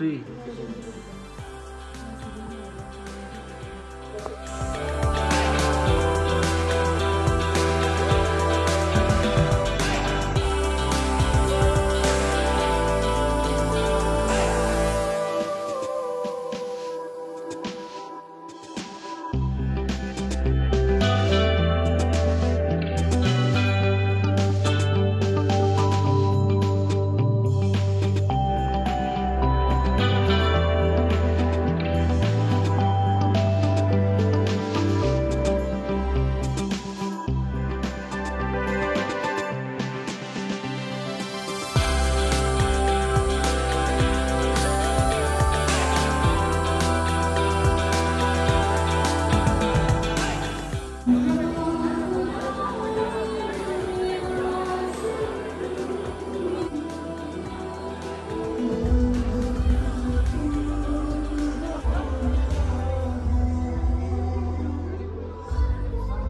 对